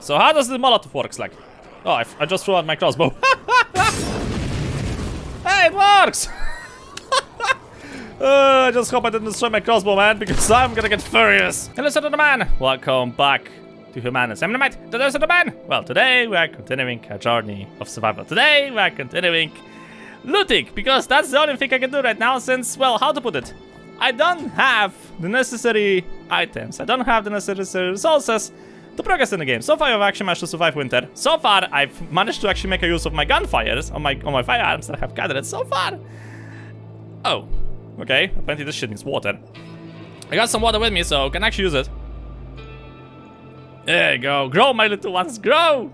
So how does the Molotov works like? Oh, I, just threw out my crossbow. hey, it works! uh, I just hope I didn't destroy my crossbow, man, because I'm gonna get furious. Hello, the Man. Welcome back to HumanitZ. I'm the mate. Today's the man. Well, today we are continuing a journey of survival. Today we are continuing looting, because that's the only thing I can do right now since, well, how to put it? I don't have the necessary items. I don't have the necessary resources to progress in the game. So far, I've actually managed to survive winter. So far, I've managed to actually make a use of my gunfires on my on my firearms that I have gathered so far. Oh, okay. Apparently, this shit needs water. I got some water with me, so can actually use it. There you go. Grow, my little ones, grow!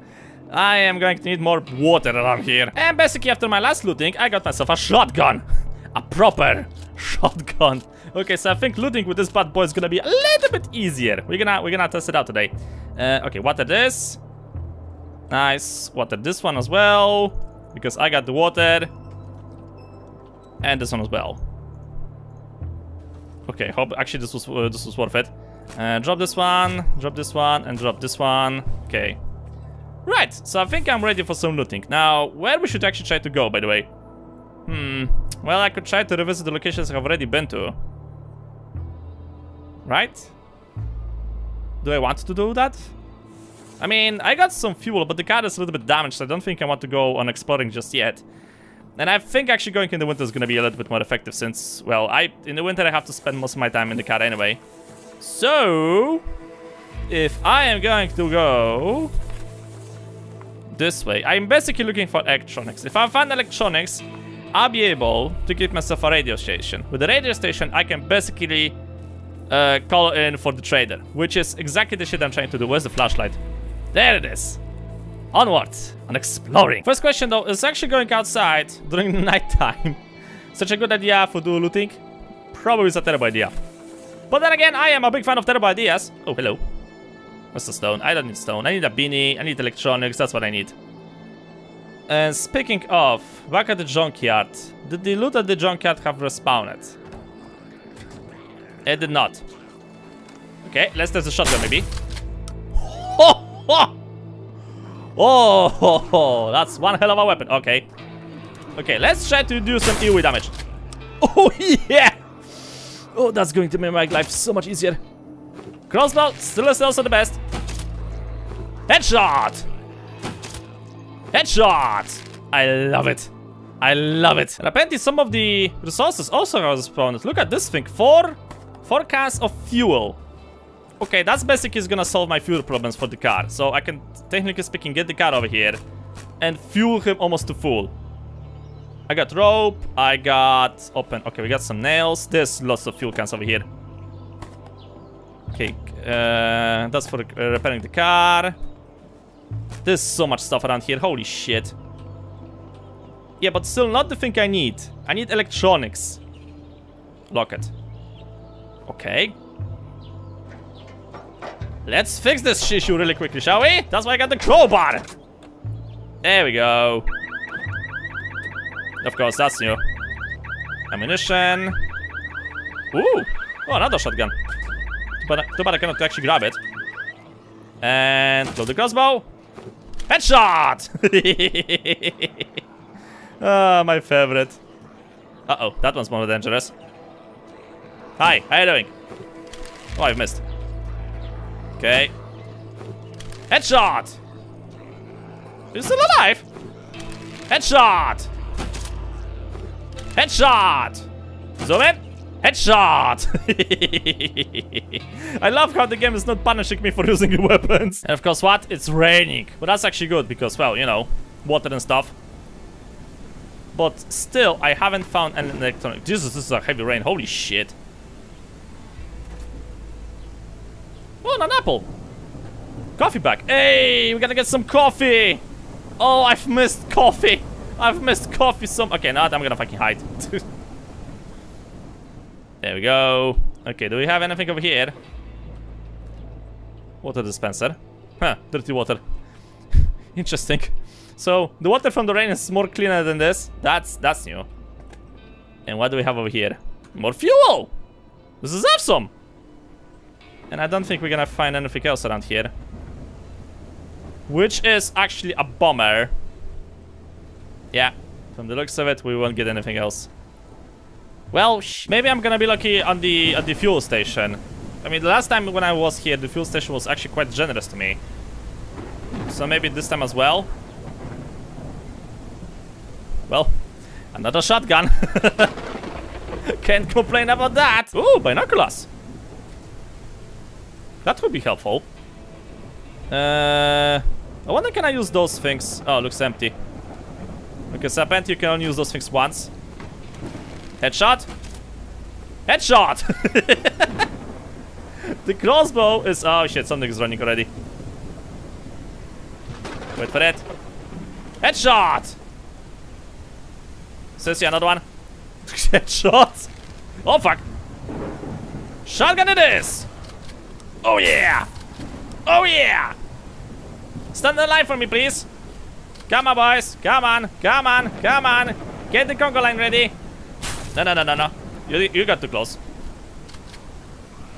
I am going to need more water around here. And basically, after my last looting, I got myself a shotgun. A proper shotgun. Okay, so I think looting with this bad boy is gonna be a little bit easier. We're gonna we're gonna test it out today. Uh, okay, water this. Nice. Water this one as well. Because I got the water. And this one as well. Okay, hope actually this was uh, this was worth it. Uh, drop this one, drop this one, and drop this one. Okay. Right, so I think I'm ready for some looting. Now, where we should actually try to go, by the way? Hmm, well, I could try to revisit the locations I've already been to. Right? Do I want to do that? I mean, I got some fuel, but the car is a little bit damaged, so I don't think I want to go on exploring just yet. And I think actually going in the winter is going to be a little bit more effective since, well, I in the winter I have to spend most of my time in the car anyway. So, if I am going to go this way, I'm basically looking for electronics. If I find electronics, I'll be able to get myself a radio station. With the radio station, I can basically uh, call in for the trader, which is exactly the shit I'm trying to do. Where's the flashlight? There it is. Onwards on exploring. First question though, is actually going outside during the night time such a good idea for do looting? Probably is a terrible idea. But then again, I am a big fan of terrible ideas. Oh, hello. What's the stone? I don't need stone. I need a beanie. I need electronics. That's what I need. And speaking of, back at the junkyard. Did the loot at the junkyard have respawned? It did not. Okay, let's test the shotgun maybe. Oh, oh, oh, that's one hell of a weapon. Okay. Okay, let's try to do some AoE damage. Oh, yeah! Oh, that's going to make my life so much easier. Crossbow still is also the best. Headshot! Headshot! I love it. I love it. And apparently some of the resources also are spawned. Look at this thing. Four, four cans of fuel. Okay, that's basically is gonna solve my fuel problems for the car. So I can, technically speaking, get the car over here and fuel him almost to full. I got rope, I got open, okay, we got some nails. There's lots of fuel cans over here. Okay, uh, that's for uh, repairing the car. There's so much stuff around here, holy shit. Yeah, but still not the thing I need. I need electronics. Lock it. Okay. Let's fix this issue really quickly, shall we? That's why I got the crowbar. There we go. Of course, that's new. Ammunition. Ooh. Oh, another shotgun. Too bad, too bad I cannot actually grab it. And load the crossbow. Headshot! ah, my favorite. Uh-oh, that one's more dangerous. Hi, how are you doing? Oh, I've missed. Okay. Headshot! He's still alive! Headshot! Headshot! Zoom in! Headshot! I love how the game is not punishing me for using weapons. And of course what? It's raining. But that's actually good because, well, you know, water and stuff. But still, I haven't found an electronic. Jesus, this is a heavy rain. Holy shit. Oh, an apple. Coffee bag. Hey, we gotta get some coffee. Oh, I've missed coffee. I've missed coffee some... Okay, now I'm gonna fucking hide. there we go. Okay, do we have anything over here? Water dispenser. Huh, dirty water. Interesting. So, the water from the rain is more cleaner than this. That's that's new. And what do we have over here? More fuel! This is awesome! And I don't think we're gonna find anything else around here. which is actually a bummer. Yeah, from the looks of it, we won't get anything else. Well, maybe I'm gonna be lucky on the at the fuel station. I mean, the last time when I was here, the fuel station was actually quite generous to me. So maybe this time as well. Well, another shotgun. Can't complain about that. Ooh, binoculars. That would be helpful. Uh, I wonder can I use those things? Oh, looks empty. Okay, apparently you can only use those things once. Headshot. Headshot! the crossbow is... Oh shit, something is running already. Wait for it. Headshot! Sissy, another one. Headshot! Oh fuck! Shotgun it is! Oh yeah! Oh yeah! Stand in line for me, please. Come on, boys. Come on. Come on. Come on. Get the conga line ready. No, no, no, no, no. You, you got too close.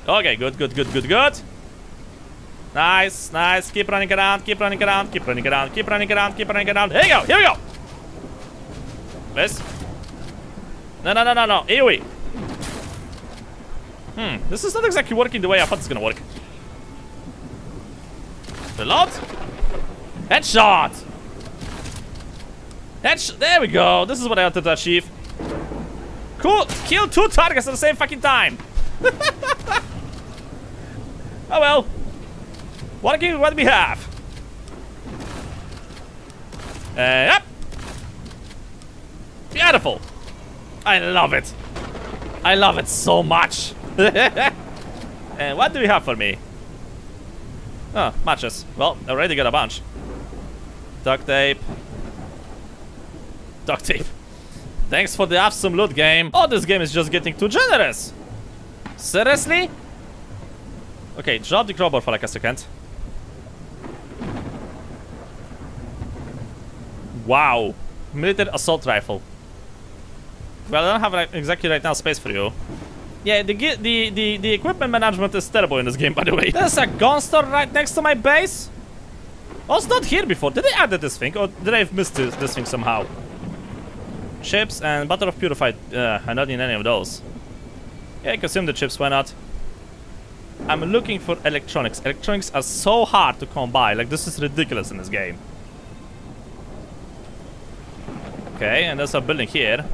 Okay, good, good, good, good, good. Nice, nice. Keep running around, keep running around, keep running around, keep running around, keep running around. Here we go, here we go. This. No, no, no, no, no. AoE. Hmm, this is not exactly working the way I thought it's gonna work. Reload. Headshot. Headshot. There we go. This is what I wanted to achieve. Cool. Kill two targets at the same fucking time. oh well. What can what we have? Uh, yep. Beautiful. I love it. I love it so much. and what do we have for me? Oh, matches. Well, already got a bunch. Duct tape. Duct tape. Thanks for the awesome loot game. Oh, this game is just getting too generous. Seriously? Okay, drop the crowbar for like a second. Wow. Military assault rifle. Well, I don't have like, exactly right now space for you. Yeah, the, the, the, the equipment management is terrible in this game, by the way. There's a gun store right next to my base. I was not here before. Did they add this thing? Or did I missed this, this thing somehow? Chips and butter of purified. Uh, I don't need any of those. Yeah, I consume the chips, why not? I'm looking for electronics. Electronics are so hard to come by. Like, this is ridiculous in this game. Okay, and there's a building here.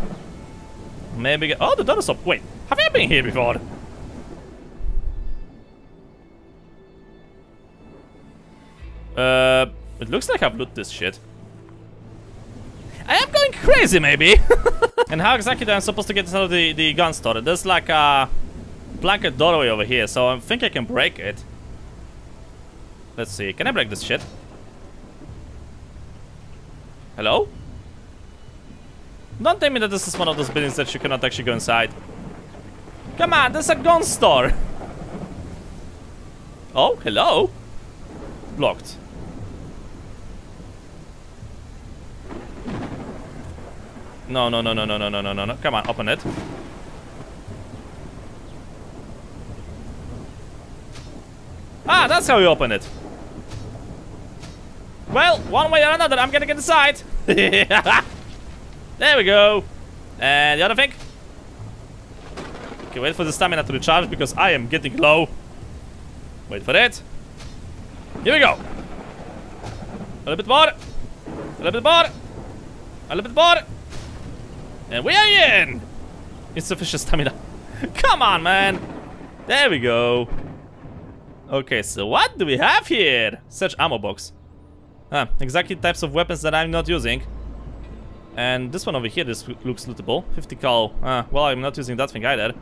Maybe. Oh, the door is. Wait, have I been here before? Uh, it looks like I've looted this shit. I am going crazy, maybe. and how exactly am I supposed to get out of the, the gun store? There's like a blanket doorway over here, so I think I can break it. Let's see. Can I break this shit? Hello? Don't tell me that this is one of those buildings that you cannot actually go inside. Come on, there's a gun store. Oh, hello. Blocked. No, no, no, no, no, no, no, no, no. Come on, open it. Ah, that's how you open it. Well, one way or another, I'm gonna get inside. there we go. And the other thing? Okay, wait for the stamina to recharge because I am getting low. Wait for it. Here we go. A little bit more. A little bit more. A little bit more. And we are in! Insufficient stamina. Come on, man! There we go. Okay, so what do we have here? Search ammo box. Ah, exactly types of weapons that I'm not using. And this one over here, this looks lootable. 50 cal. Ah, well, I'm not using that thing either.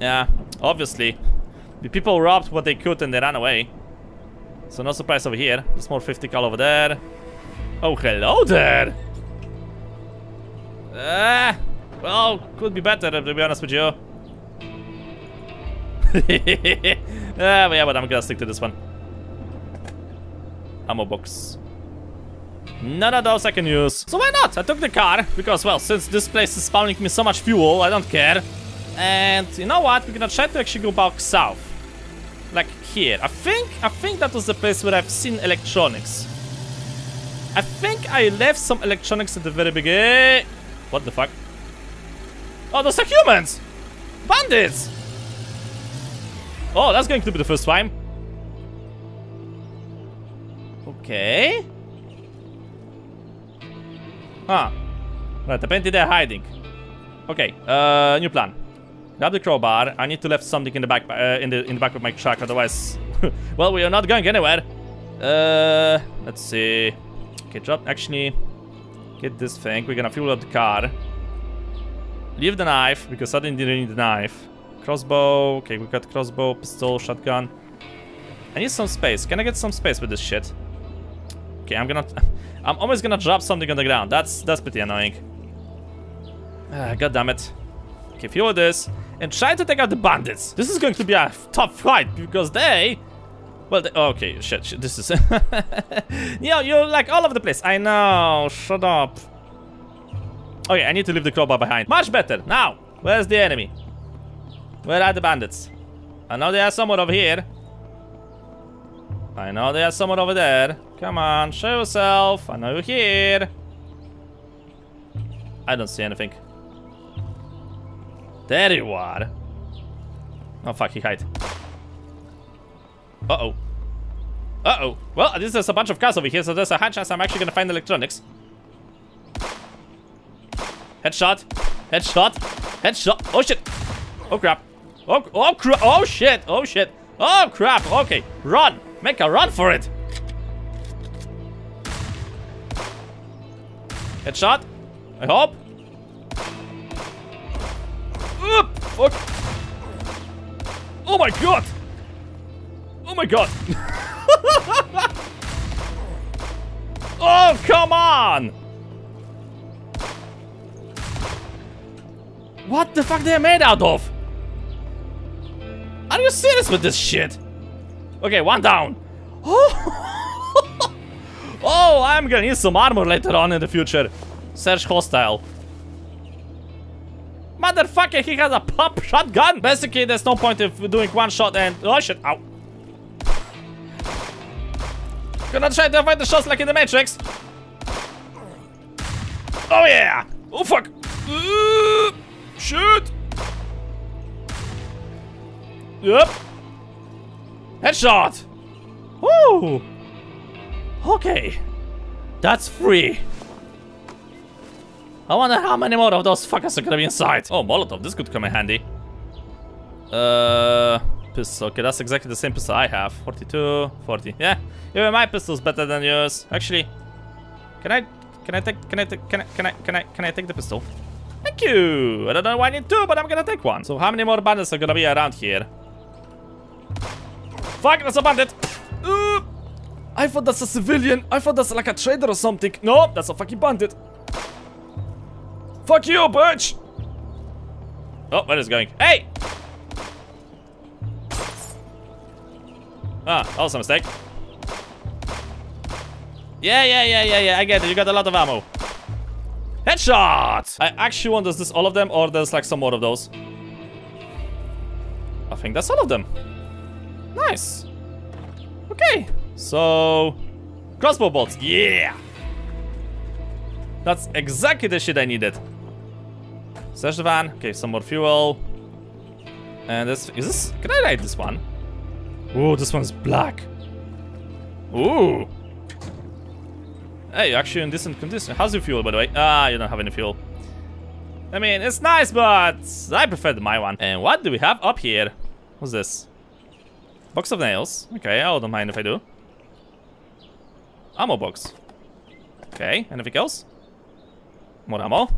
Yeah, obviously. The people robbed what they could and they ran away. So no surprise over here. There's more 50 cal over there. Oh, hello there! Ah, well, could be better to be honest with you. ah, but yeah, but I'm gonna stick to this one. Ammo box. None of those I can use. So why not? I took the car, because, well, since this place is spawning me so much fuel, I don't care. And you know what? We're gonna try to actually go back south. Like here. I think, I think that was the place where I've seen electronics. I think I left some electronics at the very beginning. What the fuck? Oh, those are humans! Bandits! Oh, that's going to be the first time. Okay. Huh. Right, apparently they're hiding. Okay, uh, new plan. Grab the crowbar. I need to left something in the back, uh, in the in the back of my truck. Otherwise, well, we are not going anywhere. Uh, let's see. Okay, drop. Actually, get this thing. We're gonna fuel up the car. Leave the knife because I didn't need the knife. Crossbow. Okay, we got crossbow, pistol, shotgun. I need some space. Can I get some space with this shit? Okay, I'm gonna... I'm always gonna drop something on the ground. That's that's pretty annoying. Ah, God damn it. Okay, fuel this. And try to take out the bandits. This is going to be a tough fight because they... Well, they, oh, okay, shit, shit, this is... know, you're like all over the place. I know, shut up. Okay, I need to leave the crowbar behind. Much better. Now, where's the enemy? Where are the bandits? I know they are somewhere over here. I know they are somewhere over there. Come on, show yourself. I know you're here. I don't see anything. There you are. Oh fuck, he hide. Uh-oh. Uh-oh. Well, least there's a bunch of cars over here, so there's a high chance I'm actually gonna find electronics. Headshot. Headshot. Headshot. Oh shit. Oh crap. Oh, oh crap. Oh shit. Oh shit. Oh crap. Okay. Run. Make a run for it. Headshot. I hope. Oop. Fuck. Oh my god. Oh my god. oh, come on. What the fuck they're made out of? Are you serious with this shit? Okay, one down. Oh, oh I'm gonna need some armor later on in the future. Search hostile. Motherfucker, he has a pump shotgun. Basically, there's no point of doing one shot and... Oh shit, ow. Gonna try to avoid the shots like in the Matrix. Oh yeah. Oh fuck. Uh, shoot. Yep. Headshot. Woo. Okay. That's free. I wonder how many more of those fuckers are gonna be inside. Oh, Molotov. This could come in handy. Uh, pistol. Okay, that's exactly the same pistol I have. 42, 40. Yeah, even my pistol's better than yours. Actually, can I, can I take, can I take, can I, can I, can I, can I take the pistol? Thank you. I don't know why I need two, but I'm gonna take one. So how many more bandits are gonna be around here? Fuck, that's a bandit. Uh, I thought that's a civilian. I thought that's like a trader or something. No, that's a fucking bandit. Fuck you, bitch! Oh, where is going? Hey! Ah, that was a mistake. Yeah, yeah, yeah, yeah, yeah, I get it. You got a lot of ammo. Headshot! I actually wonder, is this all of them or there's like some more of those? I think that's all of them. Nice. Okay, so... Crossbow bolts, yeah! That's exactly the shit I needed. Search the van. Okay, some more fuel. And this is this can I ride this one? Ooh, this one's black. Ooh. Hey, you're actually in decent condition. How's your fuel, by the way? Ah, you don't have any fuel. I mean, it's nice, but I prefer the my one. And what do we have up here? What's this? Box of nails. Okay, I don't mind if I do. Ammo box. Okay, anything else? More ammo.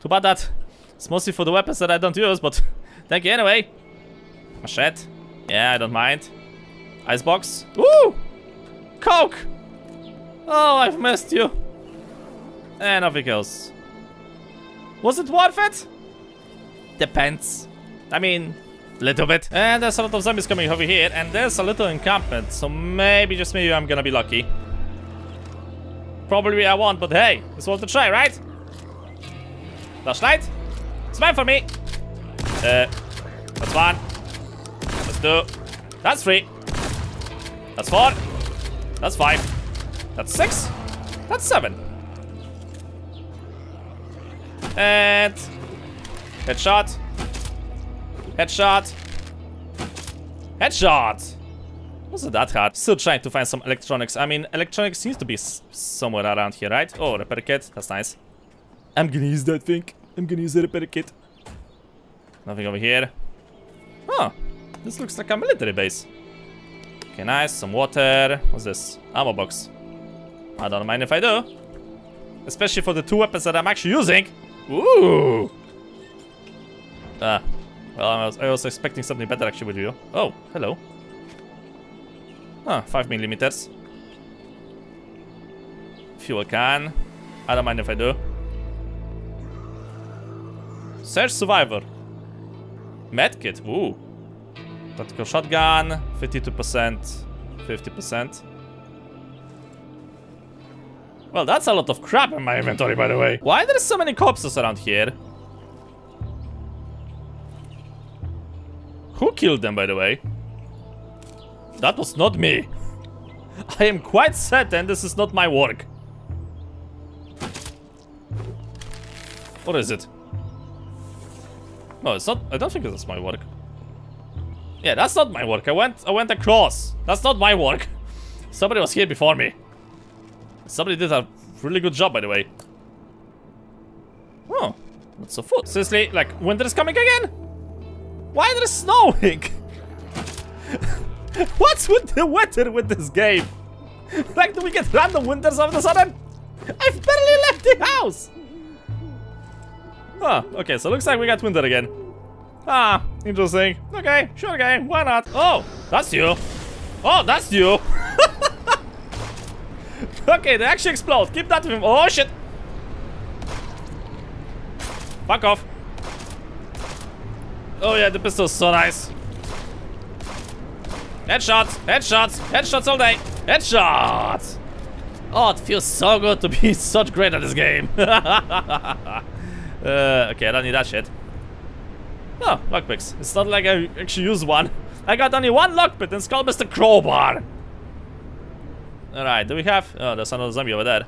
Too bad that it's mostly for the weapons that I don't use, but thank you anyway. Machete. Yeah, I don't mind. Icebox. Woo! Coke! Oh, I've missed you. And nothing else. Was it worth it? Depends. I mean, a little bit. And there's a lot of zombies coming over here, and there's a little encampment, so maybe, just maybe I'm gonna be lucky. Probably I won't, but hey, it's worth a try, right? Flashlight? Smile for me. Uh, that's one. Let's do. That's three. That's four. That's five. That's six. That's seven. And headshot. Headshot. Headshot. Wasn't that hard. Still trying to find some electronics. I mean, electronics seems to be somewhere around here, right? Oh, repair kit. That's nice. I'm gonna use that thing. I'm gonna use the repair kit. Nothing over here. Huh. This looks like a military base. Okay, nice. Some water. What's this? Ammo box. I don't mind if I do. Especially for the two weapons that I'm actually using. Ooh. Ah. Well, I was, I was expecting something better actually with you. Oh, hello. Ah, 5 millimeters. Fuel can. I don't mind if I do. Search survivor. Medkit. Ooh. Tactical shotgun. 52%. 50%. Well, that's a lot of crap in my inventory, by the way. Why are there so many corpses around here? Who killed them, by the way? That was not me. I am quite certain this is not my work. What is it? No, it's not. I don't think it's my work. Yeah, that's not my work. I went I went across. That's not my work. Somebody was here before me. Somebody did a really good job, by the way. Oh, what's a foot? Seriously, like, winter is coming again? Why it snowing? What's with the weather with this game? like, do we get random winters all of a sudden? I've barely left the house! Ah, okay, so looks like we got winter again. Ah, interesting. Okay, sure, okay, why not? Oh, that's you. Oh, that's you. okay, they actually explode. Keep that with him. Oh, shit. Fuck off. Oh, yeah, the pistol's so nice. Headshots, headshots, headshots all day. Headshots. Oh, it feels so good to be such great at this game. uh, okay, I don't need that shit. Oh, lockpicks. It's not like I actually use one. I got only one lockpick and it's called Mr. Crowbar. Alright, do we have... Oh, there's another zombie over there.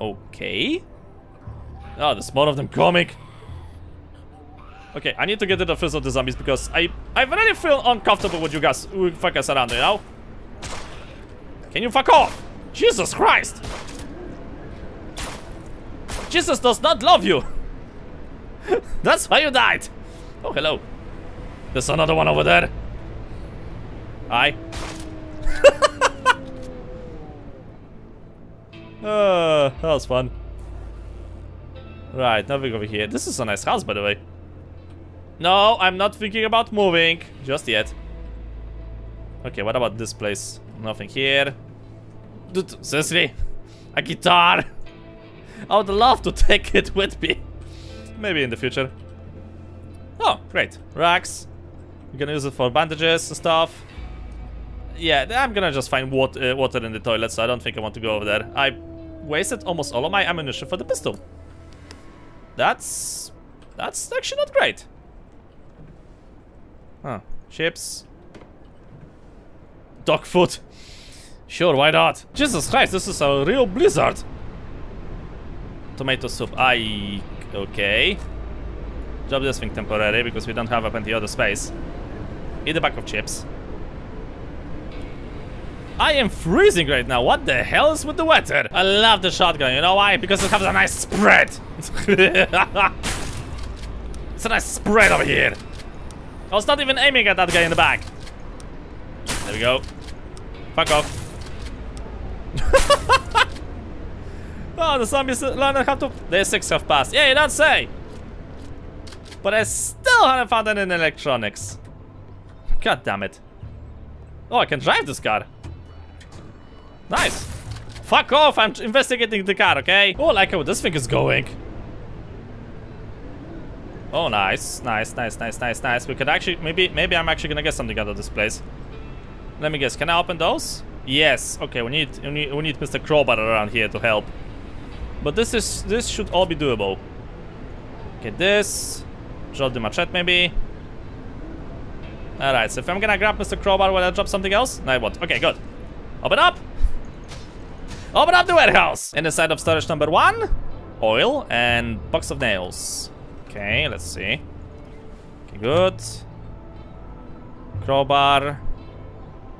Okay. Oh, there's more of them coming. Okay, I need to get rid of the zombies because I I really feel uncomfortable with you guys fuck us around, you know? Can you fuck off? Jesus Christ! Jesus does not love you! That's why you died! Oh, hello. There's another one over there. Hi. uh, that was fun. Right, nothing over here. This is a nice house, by the way. No, I'm not thinking about moving. Just yet. Okay, what about this place? Nothing here. Dude, seriously? A guitar? I would love to take it with me. Maybe in the future. Oh, great. Racks. We're gonna use it for bandages and stuff. Yeah, I'm gonna just find water, uh, water in the toilet, so I don't think I want to go over there. I wasted almost all of my ammunition for the pistol. That's... That's actually not great. Huh. Chips. Dog food. Sure, why not? Jesus Christ, this is a real blizzard. Tomato soup. I... Okay. Drop this thing temporarily because we don't have up any other space. Eat a bag of chips. I am freezing right now. What the hell is with the weather? I love the shotgun. You know why? Because it has a nice spread. it's a nice spread over here. I was not even aiming at that guy in the back. There we go. Fuck off. oh, the zombies learning how to... There's six have passed. Yeah, you don't say. But I still haven't found any in electronics. God damn it. Oh, I can drive this car. Nice. Fuck off, I'm investigating the car, okay? Oh, I like how this thing is going. Oh, nice, nice, nice, nice, nice, nice. We could actually, maybe, maybe I'm actually gonna get something out of this place. Let me guess, can I open those? Yes, okay, we need, we need, we need Mr. Crowbar around here to help. But this is, this should all be doable. Okay, this. Drop the machete maybe. Alright, so if I'm gonna grab Mr. Crowbar, will I drop something else? No, I won't. Okay, good. Open up! Open up the warehouse! In the side of storage number one, oil and box of nails. Okay, let's see. Okay, good. Crowbar.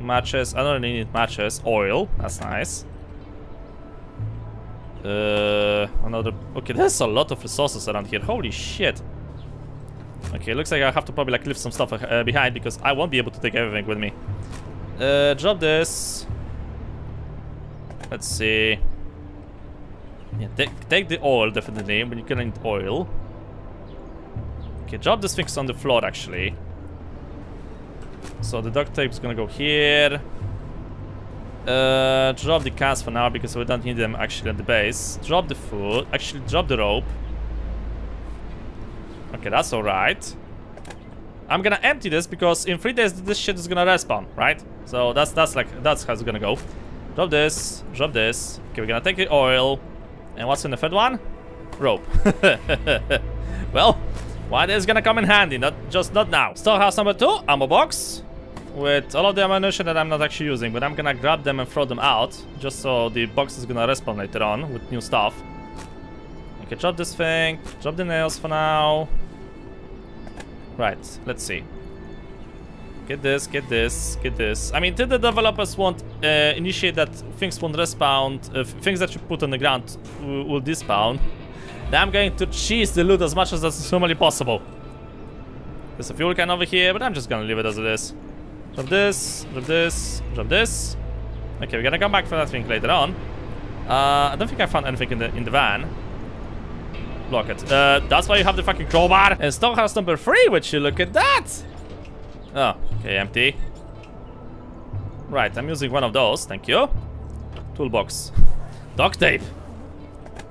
Matches. I don't really need matches. Oil. That's nice. Uh, another... Okay, there's a lot of resources around here. Holy shit. Okay, looks like I have to probably like leave some stuff uh, behind because I won't be able to take everything with me. Uh, drop this. Let's see. Yeah, take, take the oil definitely, but you're gonna need oil. Okay, drop this things on the floor actually. So the duct tape is gonna go here. Uh, drop the cans for now because we don't need them actually at the base. Drop the food. Actually, drop the rope. Okay, that's alright. I'm gonna empty this because in three days this shit is gonna respawn, right? So that's that's like that's how it's gonna go. Drop this, drop this. Okay, we're gonna take the oil. And what's in the third one? Rope. well, one is gonna come in handy, not just not now. Storehouse number two, ammo box with all of the ammunition that I'm not actually using, but I'm gonna grab them and throw them out, just so the box is gonna respawn later on with new stuff. Okay, drop this thing, drop the nails for now. Right, let's see. Get this, get this, get this. I mean, till the developers won't uh, initiate that things won't respawn, uh, things that you put on the ground will, will despawn, then I'm going to cheese the loot as much as that's humanly possible. There's a fuel can over here, but I'm just gonna leave it as it is. Drop this, drop this, drop this. Okay, we're gonna come back for that thing later on. Uh, I don't think I found anything in the in the van. Block it. Uh, that's why you have the fucking crowbar. And storehouse number three, which you look at that. Oh, okay, empty. Right, I'm using one of those, thank you. Toolbox. Duct tape.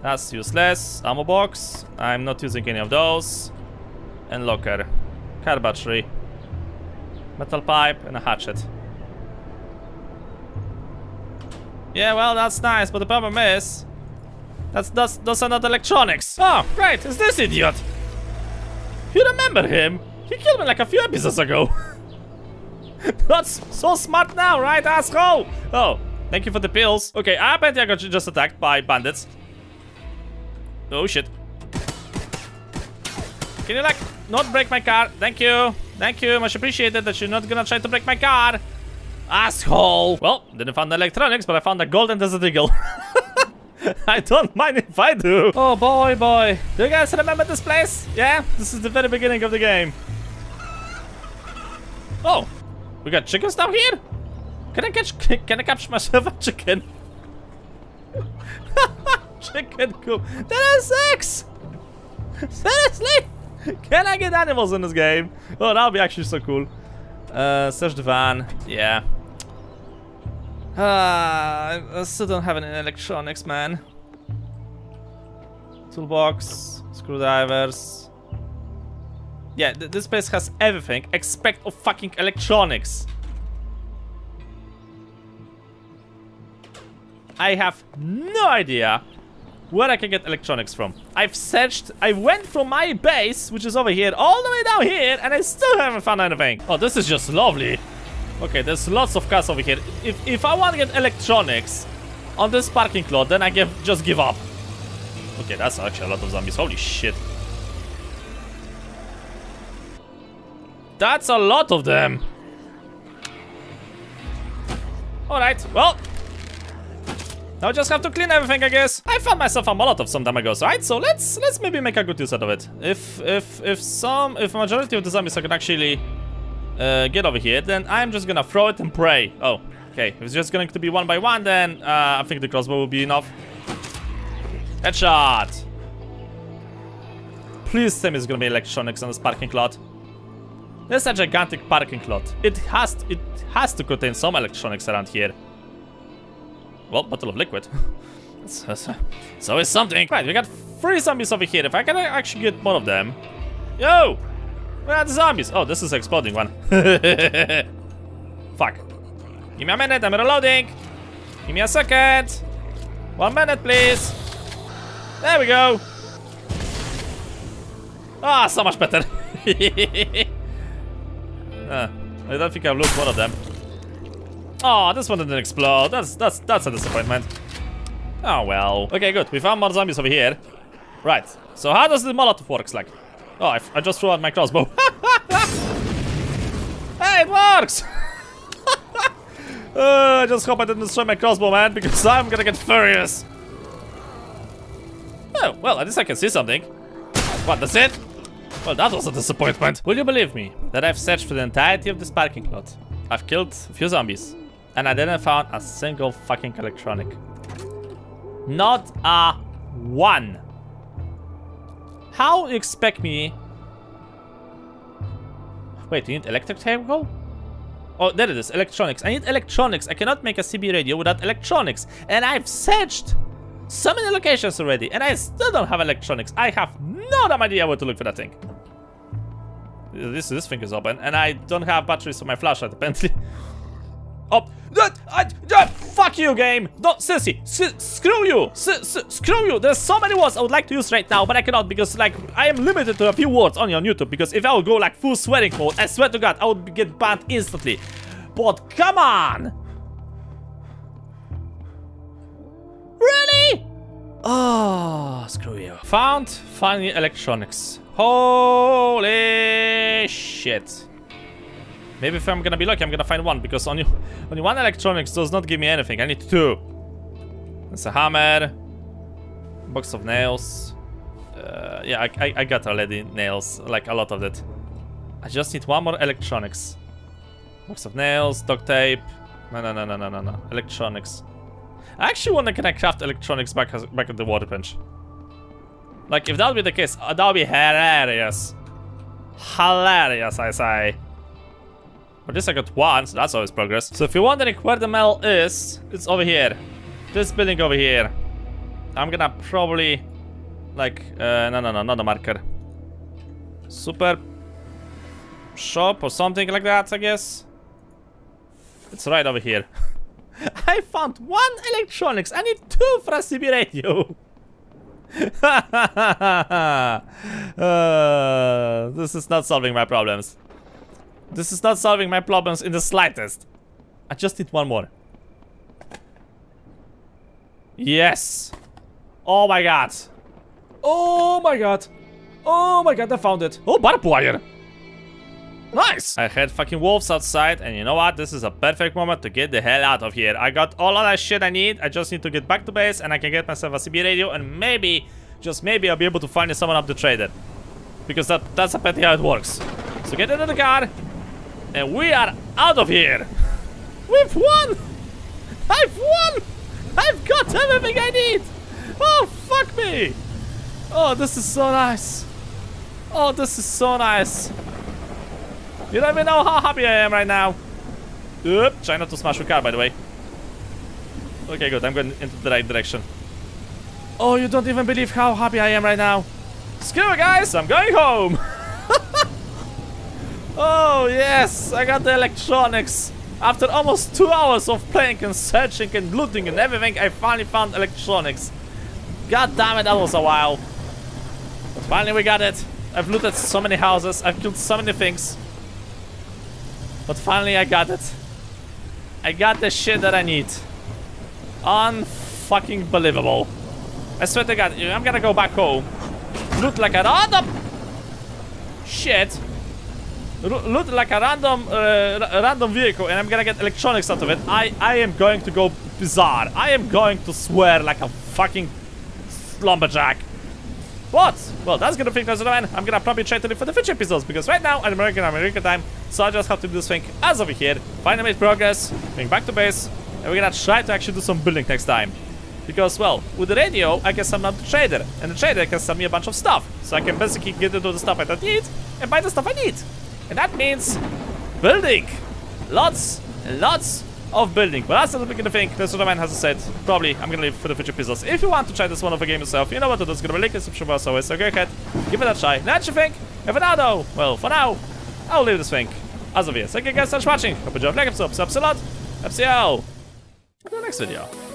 That's useless. Ammo box. I'm not using any of those. And locker. Car battery metal pipe, and a hatchet. Yeah, well, that's nice, but the problem is... That's, that's, those are not electronics. Oh, great, it's this idiot. You remember him? He killed me like a few episodes ago. that's so smart now, right, asshole? Oh, thank you for the pills. Okay, I apparently I got just attacked by bandits. Oh, shit. Can you, like, not break my car? Thank you. Thank you, much appreciated that you're not gonna try to break my car. Asshole. Well, didn't find the electronics, but I found a golden desert eagle. I don't mind if I do. Oh boy, boy. Do you guys remember this place? Yeah, this is the very beginning of the game. Oh, we got chickens down here? Can I catch, can I catch myself a chicken? chicken coop. That is six! Seriously? Can I get animals in this game? Oh, that would be actually so cool. Uh, search the van. Yeah. Ah, I still don't have any electronics, man. Toolbox, screwdrivers. Yeah, th this place has everything except of fucking electronics. I have no idea where I can get electronics from. I've searched, I went from my base, which is over here, all the way down here, and I still haven't found anything. Oh, this is just lovely. Okay, there's lots of cars over here. If, if I want to get electronics on this parking lot, then I give, just give up. Okay, that's actually a lot of zombies. Holy shit. That's a lot of them. Alright, well, now I just have to clean everything, I guess. I found myself a Molotov some time ago, right? So let's let's maybe make a good use out of it. If if if some if majority of the zombies can actually uh, get over here, then I'm just gonna throw it and pray. Oh, okay. If it's just going to be one by one, then uh, I think the crossbow will be enough. Headshot. Please tell me it's gonna be electronics on this parking lot. This is a gigantic parking lot. It has it has to contain some electronics around here. Well, bottle of liquid. so it's something. Right, we got three zombies over here. If I can actually get one of them. Yo! Where are the zombies? Oh, this is exploding one. Fuck. Give me a minute, I'm reloading. Give me a second. One minute, please. There we go. Ah, so much better. uh, I don't think I've looked one of them. Oh, this one didn't explode. That's that's that's a disappointment. Oh well. Okay, good. We found more zombies over here. Right. So how does the Molotov works like? Oh, I, I just threw out my crossbow. hey, it works! uh, I just hope I didn't destroy my crossbow, man, because I'm gonna get furious. Oh, well, at least I can see something. What, that's it? Well, that was a disappointment. Will you believe me that I've searched for the entirety of this parking lot? I've killed a few zombies, and I didn't find a single fucking electronic. Not a one. How you expect me... Wait, you need electric cable? Oh, there it is, electronics. I need electronics. I cannot make a CB radio without electronics. And I've searched so many locations already, and I still don't have electronics. I have no damn idea where to look for that thing. This, this thing is open, and I don't have batteries for my flashlight, apparently. That, I, that, fuck you, game. No, seriously, screw you, S screw you. There's so many words I would like to use right now, but I cannot because, like, I am limited to a few words only on YouTube. Because if I would go like full swearing mode, I swear to God, I would get banned instantly. But come on. Really? Oh, screw you. Found funny electronics. Holy shit. Maybe if I'm gonna be lucky, I'm gonna find one, because only, only one electronics does not give me anything. I need two. It's a hammer, box of nails. Uh, yeah, I, I, I got already nails, like a lot of it. I just need one more electronics. Box of nails, duct tape. No, no, no, no, no, no, no. Electronics. I actually wonder can I craft electronics back, back at the water bench. Like, if that would be the case, uh, that would be hilarious. Hilarious, I say. But this I got one, so that's always progress. So if you're wondering where the mall is, it's over here. This building over here. I'm gonna probably... Like, uh, no, no, no, not the marker. Super... Shop or something like that, I guess. It's right over here. I found one electronics. I need two for a CB radio. uh, this is not solving my problems. This is not solving my problems in the slightest. I just need one more. Yes. Oh my god. Oh my god. Oh my god, I found it. Oh, barbed wire. Nice! I had fucking wolves outside, and you know what? This is a perfect moment to get the hell out of here. I got all of that shit I need. I just need to get back to base, and I can get myself a CB radio, and maybe, just maybe, I'll be able to find someone up the trader. Because that, that's apparently how it works. So get into the car, and we are out of here. We've won. I've won. I've got everything I need. Oh, fuck me. Oh, this is so nice. Oh, this is so nice. You don't even know how happy I am right now. Oop, try not to smash your car, by the way. Okay, good. I'm going into the right direction. Oh, you don't even believe how happy I am right now. Screw it, guys. I'm going home. Oh, yes, I got the electronics. After almost two hours of playing and searching and looting and everything, I finally found electronics. God damn it, that was a while. But finally we got it. I've looted so many houses, I've killed so many things. But finally I got it. I got the shit that I need. Unfucking believable. I swear to god, I'm gonna go back home. Loot like a random... Shit loot like a random uh, random vehicle and I'm gonna get electronics out of it, I, I am going to go bizarre. I am going to swear like a fucking lumberjack. What? well, that's gonna finish the man. I'm gonna probably try to live for the future episodes because right now I'm American American time, so I just have to do this thing as over here. Finally made progress, going back to base, and we're gonna try to actually do some building next time. Because, well, with the radio, I can summon up the trader, and the trader can sell me a bunch of stuff. So I can basically get into the stuff I don't need, and buy the stuff I need. And that means building. Lots and lots of building. But that's not the beginning thing. That's what the man has said. Probably, I'm gonna leave for the future episodes. If you want to try this one of the game yourself, you know what to do. It's gonna be linked in the description as always. So go ahead, give it a try. Now what you think? And for now though, well, for now, I'll leave this thing as of here. Thank you guys so much for watching. Hope you enjoyed. Like, subscribe, subs a lot. I'll see you in the next video.